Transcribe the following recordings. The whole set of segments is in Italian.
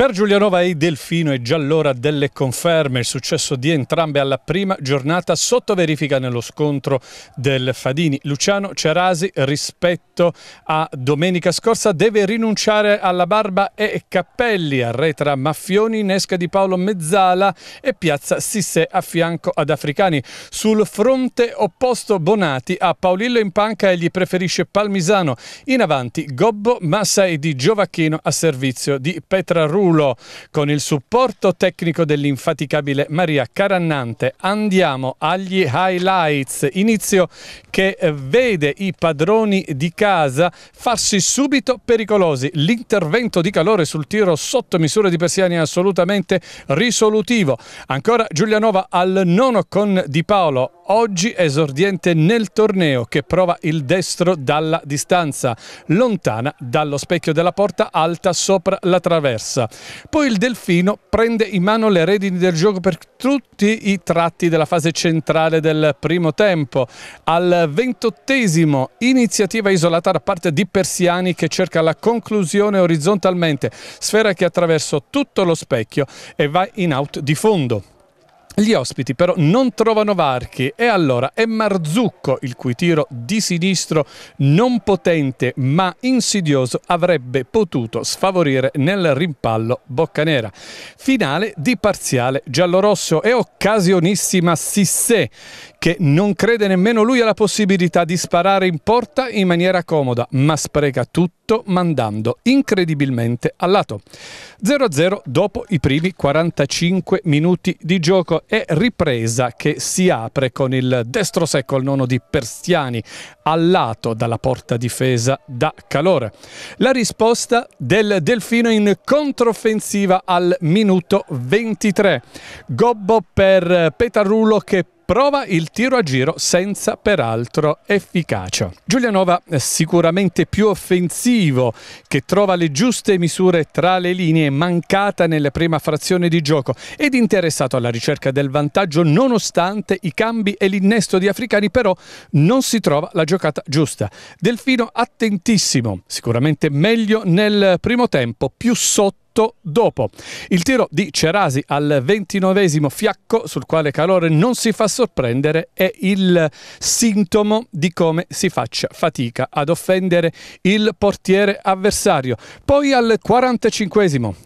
Per Giulianova e Delfino è già l'ora delle conferme, il successo di entrambe alla prima giornata sotto verifica nello scontro del Fadini. Luciano Cerasi rispetto a domenica scorsa deve rinunciare alla barba e cappelli, arretra Maffioni, Nesca di Paolo Mezzala e piazza Sissè a fianco ad Africani. Sul fronte opposto Bonati a Paolillo in panca e gli preferisce Palmisano. In avanti Gobbo, Massa e di Giovacchino a servizio di Petra Rulli. Rulo con il supporto tecnico dell'infaticabile Maria Carannante. Andiamo agli highlights, inizio che vede i padroni di casa farsi subito pericolosi. L'intervento di calore sul tiro sotto misura di Persiani è assolutamente risolutivo. Ancora Giulianova al nono con Di Paolo oggi esordiente nel torneo che prova il destro dalla distanza, lontana dallo specchio della porta alta sopra la traversa. Poi il Delfino prende in mano le redini del gioco per tutti i tratti della fase centrale del primo tempo. Al ventottesimo iniziativa isolata da parte di Persiani che cerca la conclusione orizzontalmente, sfera che attraverso tutto lo specchio e va in out di fondo. Gli ospiti però non trovano varchi e allora è Marzucco il cui tiro di sinistro non potente ma insidioso avrebbe potuto sfavorire nel rimpallo Boccanera. Finale di parziale giallorosso e occasionissima Sissé che non crede nemmeno lui alla possibilità di sparare in porta in maniera comoda ma spreca tutto mandando incredibilmente al lato. 0-0 dopo i primi 45 minuti di gioco e ripresa che si apre con il destro secco al nono di Perstiani al lato dalla porta difesa da Calore. La risposta del Delfino in controffensiva al minuto 23. Gobbo per Petarullo che prova il tiro a giro senza peraltro efficacia. Giulianova sicuramente più offensivo, che trova le giuste misure tra le linee, mancata nella prima frazione di gioco ed interessato alla ricerca del vantaggio nonostante i cambi e l'innesto di Africani, però non si trova la giocata giusta. Delfino attentissimo, sicuramente meglio nel primo tempo, più sotto minuto dopo. Il tiro di Cerasi al ventinovesimo fiacco sul quale Calore non si fa sorprendere è il sintomo di come si faccia fatica ad offendere il portiere avversario. Poi al 45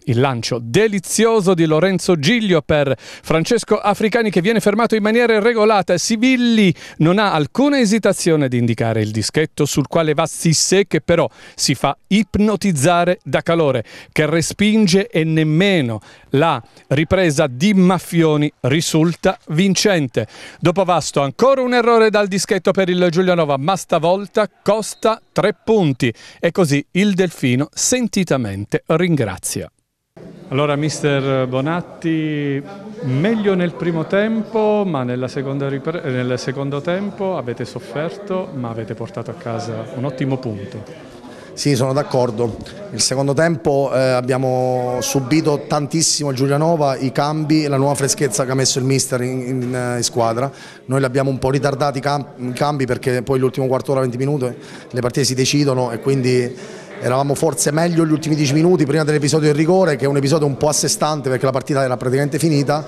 il lancio delizioso di Lorenzo Giglio per Francesco Africani che viene fermato in maniera irregolata. Sivilli non ha alcuna esitazione di indicare il dischetto sul quale va Sissé che però si fa ipnotizzare da Calore che respinge spinge e nemmeno la ripresa di Maffioni risulta vincente. Dopo Vasto ancora un errore dal dischetto per il Giulianova, ma stavolta costa tre punti e così il Delfino sentitamente ringrazia. Allora mister Bonatti, meglio nel primo tempo, ma nel secondo tempo avete sofferto, ma avete portato a casa un ottimo punto. Sì, sono d'accordo. Il secondo tempo eh, abbiamo subito tantissimo Giulianova, i cambi e la nuova freschezza che ha messo il mister in, in, eh, in squadra. Noi li abbiamo un po' ritardati i cambi perché poi l'ultimo quarto d'ora, 20 minuti, le partite si decidono e quindi eravamo forse meglio gli ultimi 10 minuti prima dell'episodio del rigore che è un episodio un po' a sé stante perché la partita era praticamente finita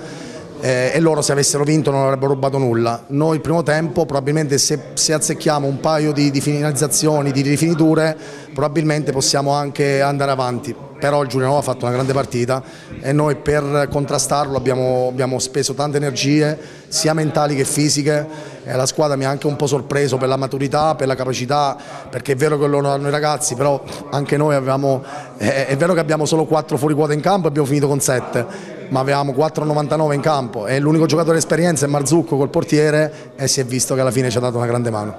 eh, e loro se avessero vinto non avrebbero rubato nulla. Noi il primo tempo probabilmente se, se azzecchiamo un paio di, di, finalizzazioni, di rifiniture, probabilmente possiamo anche andare avanti. Però il Giulianova ha fatto una grande partita e noi per contrastarlo abbiamo, abbiamo speso tante energie, sia mentali che fisiche. E la squadra mi ha anche un po' sorpreso per la maturità, per la capacità, perché è vero che loro hanno i ragazzi, però anche noi avevamo, è, è vero che abbiamo solo 4 fuori quota in campo e abbiamo finito con 7 ma avevamo 4,99 in campo e l'unico giocatore esperienza è Marzucco col portiere e si è visto che alla fine ci ha dato una grande mano.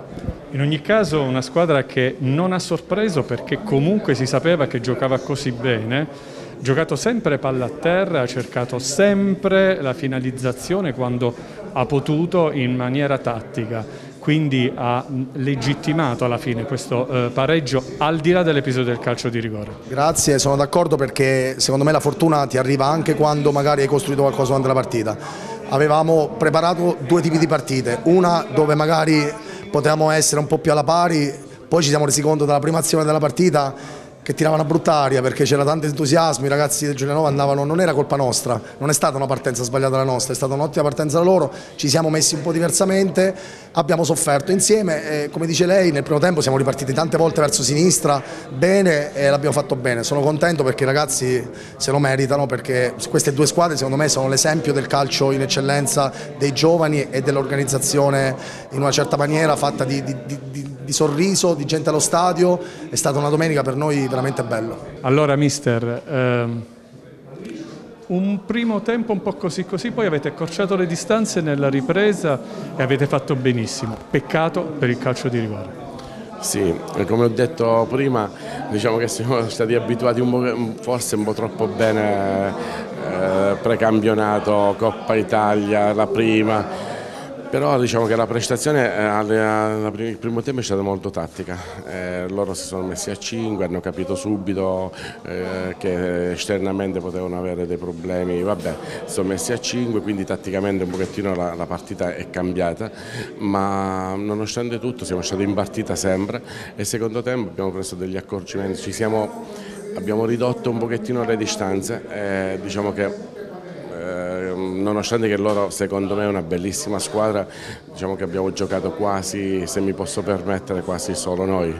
In ogni caso una squadra che non ha sorpreso perché comunque si sapeva che giocava così bene, giocato sempre palla a terra, ha cercato sempre la finalizzazione quando ha potuto in maniera tattica quindi ha legittimato alla fine questo eh, pareggio al di là dell'episodio del calcio di rigore. Grazie, sono d'accordo perché secondo me la fortuna ti arriva anche quando magari hai costruito qualcosa durante la partita. Avevamo preparato due tipi di partite, una dove magari potevamo essere un po' più alla pari, poi ci siamo resi conto dalla prima azione della partita che tiravano a brutta aria perché c'era tanto entusiasmo, i ragazzi del Giulianova andavano, non era colpa nostra, non è stata una partenza sbagliata la nostra, è stata un'ottima partenza da loro, ci siamo messi un po' diversamente, abbiamo sofferto insieme e come dice lei nel primo tempo siamo ripartiti tante volte verso sinistra, bene e l'abbiamo fatto bene, sono contento perché i ragazzi se lo meritano perché queste due squadre secondo me sono l'esempio del calcio in eccellenza dei giovani e dell'organizzazione in una certa maniera fatta di, di, di, di sorriso, di gente allo stadio, è stata una domenica per noi veramente bello. Allora mister, ehm, un primo tempo un po' così così, poi avete accorciato le distanze nella ripresa e avete fatto benissimo, peccato per il calcio di rigore. Sì, come ho detto prima, diciamo che siamo stati abituati un forse un po' troppo bene eh, precampionato, Coppa Italia, la prima però diciamo che la prestazione eh, il primo tempo è stata molto tattica, eh, loro si sono messi a 5, hanno capito subito eh, che esternamente potevano avere dei problemi, vabbè, si sono messi a 5 quindi tatticamente un pochettino la, la partita è cambiata, ma nonostante tutto siamo stati in partita sempre e secondo tempo abbiamo preso degli accorgimenti, siamo, abbiamo ridotto un pochettino le distanze, eh, diciamo che nonostante che loro secondo me è una bellissima squadra, diciamo che abbiamo giocato quasi, se mi posso permettere, quasi solo noi.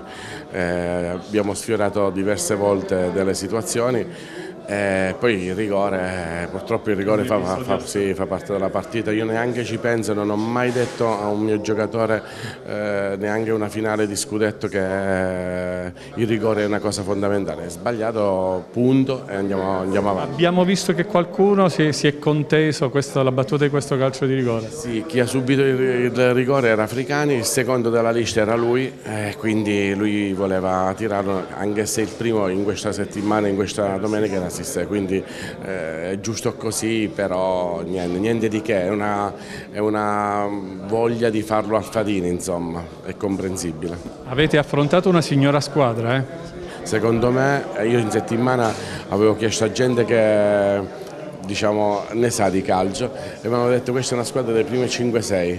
Eh, abbiamo sfiorato diverse volte delle situazioni e poi il rigore, purtroppo il rigore fa, fa, sì, fa, parte della partita, io neanche ci penso, non ho mai detto a un mio giocatore, eh, neanche una finale di scudetto che eh, il rigore è una cosa fondamentale, è sbagliato punto e andiamo, andiamo avanti. Abbiamo visto che qualcuno si, si è conteso questo, la battuta di questo calcio di rigore. Sì, chi ha subito il, il rigore era Africani, il secondo della lista era lui, eh, quindi lui voleva tirarlo anche se il primo in questa settimana, in questa domenica era assist, quindi eh, è giusto così, però niente, niente di che, è una, è una, voglia di farlo al Fadini, insomma, è comprensibile. Avete affrontato una signora squadra, eh? Secondo me, io in settimana avevo chiesto a gente che diciamo, ne sa di calcio e mi hanno detto che questa è una squadra delle prime 5-6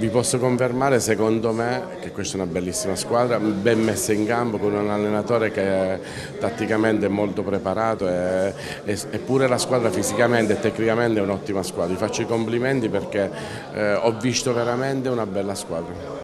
vi posso confermare secondo me che questa è una bellissima squadra, ben messa in campo con un allenatore che è tatticamente molto preparato eppure la squadra fisicamente e tecnicamente è un'ottima squadra. Vi faccio i complimenti perché eh, ho visto veramente una bella squadra.